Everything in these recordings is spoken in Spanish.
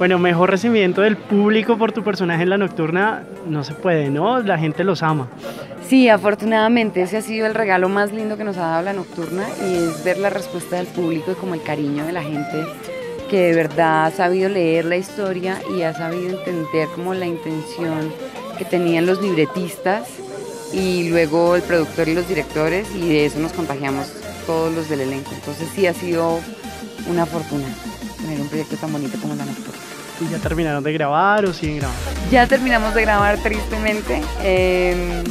Bueno, mejor recibimiento del público por tu personaje en la nocturna no se puede, ¿no? La gente los ama. Sí, afortunadamente ese ha sido el regalo más lindo que nos ha dado la nocturna y es ver la respuesta del público y como el cariño de la gente que de verdad ha sabido leer la historia y ha sabido entender como la intención que tenían los libretistas y luego el productor y los directores y de eso nos contagiamos todos los del elenco. Entonces sí ha sido una fortuna tener un proyecto tan bonito como La Nocturna. ¿Y ya terminaron de grabar o siguen grabando? Ya terminamos de grabar tristemente. Em,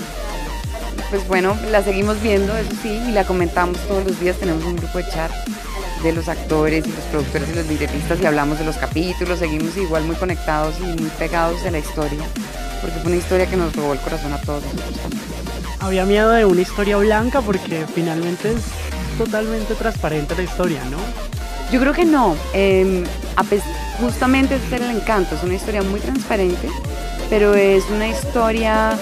pues bueno, la seguimos viendo, eso sí, y la comentamos todos los días. Tenemos un grupo de chat de los actores y los productores y los libretistas y hablamos de los capítulos. Seguimos igual muy conectados y muy pegados de la historia, porque fue una historia que nos robó el corazón a todos Había miedo de una historia blanca porque finalmente es totalmente transparente la historia, ¿no? Yo creo que no. Eh, justamente ese es el encanto. Es una historia muy transparente, pero es una historia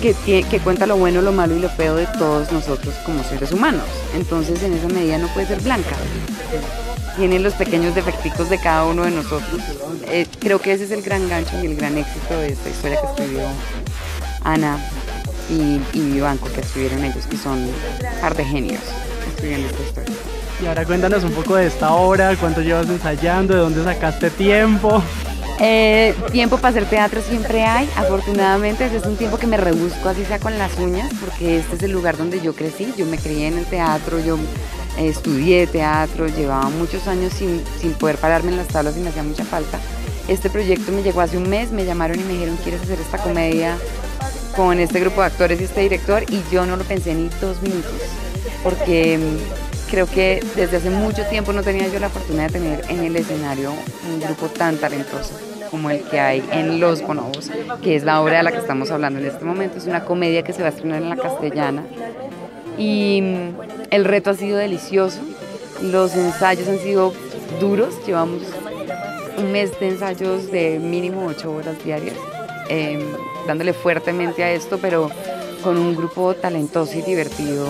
que, que cuenta lo bueno, lo malo y lo feo de todos nosotros como seres humanos. Entonces, en esa medida no puede ser blanca. Tiene los pequeños defecticos de cada uno de nosotros. Eh, creo que ese es el gran gancho y el gran éxito de esta historia que escribió Ana y, y Vivanco, que escribieron ellos, que son par de genios escribiendo esta historia. Y ahora cuéntanos un poco de esta obra, cuánto llevas ensayando, de dónde sacaste tiempo. Eh, tiempo para hacer teatro siempre hay, afortunadamente es un tiempo que me rebusco así sea con las uñas, porque este es el lugar donde yo crecí, yo me crié en el teatro, yo estudié teatro, llevaba muchos años sin, sin poder pararme en las tablas y me hacía mucha falta. Este proyecto me llegó hace un mes, me llamaron y me dijeron, ¿quieres hacer esta comedia con este grupo de actores y este director? Y yo no lo pensé ni dos minutos, porque creo que desde hace mucho tiempo no tenía yo la fortuna de tener en el escenario un grupo tan talentoso como el que hay en Los Bonobos, que es la obra de la que estamos hablando en este momento. Es una comedia que se va a estrenar en la castellana y mm, el reto ha sido delicioso. Los ensayos han sido duros, llevamos un mes de ensayos de mínimo ocho horas diarias, em, dándole fuertemente a esto, pero con un grupo talentoso y divertido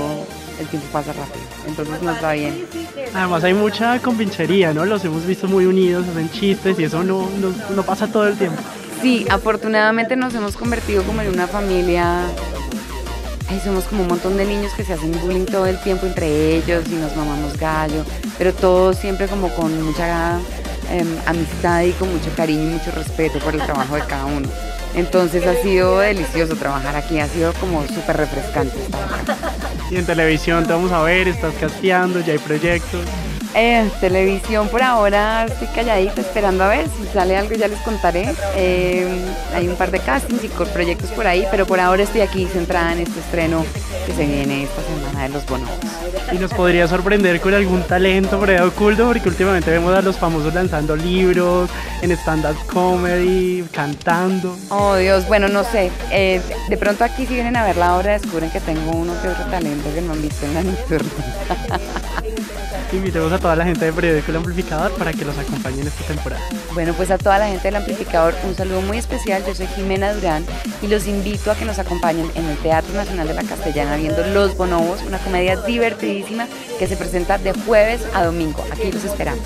el tiempo pasa rápido, entonces nos va bien. Además hay mucha convinchería, ¿no? Los hemos visto muy unidos, hacen chistes y eso no, no, pasa todo el tiempo. Sí, afortunadamente nos hemos convertido como en una familia Ahí somos como un montón de niños que se hacen bullying todo el tiempo entre ellos y nos mamamos gallo, pero todos siempre como con mucha em, amistad y con mucho cariño y mucho respeto por el trabajo de cada uno. Entonces ha sido delicioso trabajar aquí, ha sido como súper refrescante. Y en televisión te vamos a ver, estás casteando, ya hay proyectos. Eh, televisión por ahora estoy calladita esperando a ver si sale algo ya les contaré. Eh, hay un par de castings y proyectos por ahí, pero por ahora estoy aquí centrada en este estreno que se viene esta semana de Los Bonos. ¿Y nos podría sorprender con algún talento por ahí oculto? Porque últimamente vemos a los famosos lanzando libros, en stand-up comedy, cantando. Oh Dios, bueno, no sé. Eh, de pronto aquí si vienen a ver la obra descubren que tengo uno que otro talento que no han visto en la nocturna. Invitemos a toda la gente de Periódico El Amplificador para que los acompañe en esta temporada. Bueno, pues a toda la gente del Amplificador un saludo muy especial. Yo soy Jimena Durán y los invito a que nos acompañen en el Teatro Nacional de la Castellana viendo Los Bonobos, una comedia divertidísima que se presenta de jueves a domingo. Aquí los esperamos.